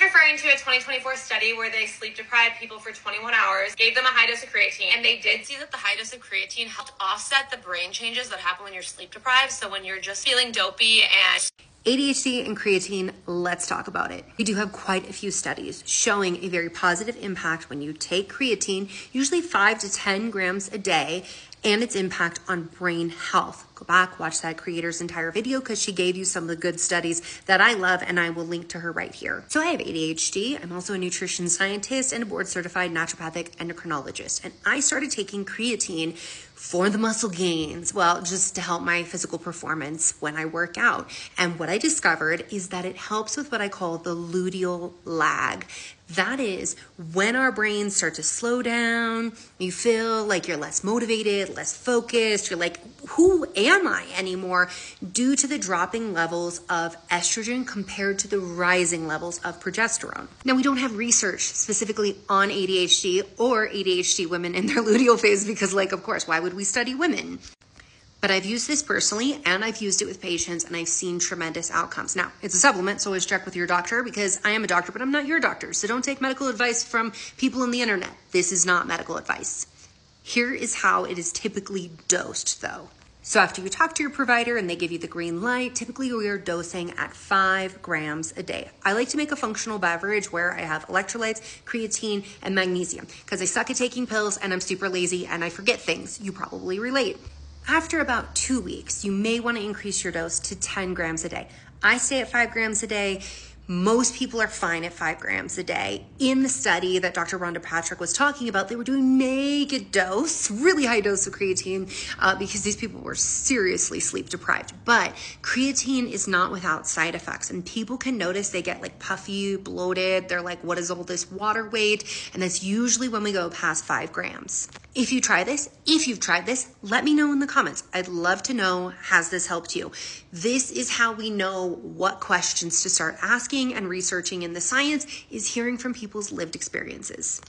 referring to a 2024 study where they sleep deprived people for 21 hours, gave them a high dose of creatine, and they did see that the high dose of creatine helped offset the brain changes that happen when you're sleep deprived. So when you're just feeling dopey and ADHD and creatine, let's talk about it. We do have quite a few studies showing a very positive impact when you take creatine, usually 5 to 10 grams a day, and its impact on brain health. Go back, watch that creator's entire video because she gave you some of the good studies that I love, and I will link to her right here. So, I have ADHD. I'm also a nutrition scientist and a board certified naturopathic endocrinologist. And I started taking creatine for the muscle gains, well, just to help my physical performance when I work out. And what I discovered is that it helps with what I call the luteal lag. That is when our brains start to slow down, you feel like you're less motivated, less focused, you're like, who am I anymore? Due to the dropping levels of estrogen compared to the rising levels of progesterone. Now, we don't have research specifically on ADHD or ADHD women in their luteal phase because, like, of course, why would we study women? But I've used this personally and I've used it with patients and I've seen tremendous outcomes. Now, it's a supplement, so always check with your doctor because I am a doctor, but I'm not your doctor. So don't take medical advice from people on the internet. This is not medical advice. Here is how it is typically dosed, though. So, after you talk to your provider and they give you the green light, typically we are dosing at five grams a day. I like to make a functional beverage where I have electrolytes, creatine, and magnesium because I suck at taking pills and I'm super lazy and I forget things. You probably relate. After about two weeks, you may want to increase your dose to 10 grams a day. I stay at five grams a day. Most people are fine at five grams a day. In the study that Dr. Rhonda Patrick was talking about, they were doing mega dose, really high dose of creatine, uh, because these people were seriously sleep deprived. But creatine is not without side effects, and people can notice they get like puffy, bloated. They're like, what is all this water weight? And that's usually when we go past five grams. If you try this, if you've tried this, let me know in the comments. I'd love to know has this helped you? This is how we know what questions to start asking and researching in the science is hearing from people's lived experiences.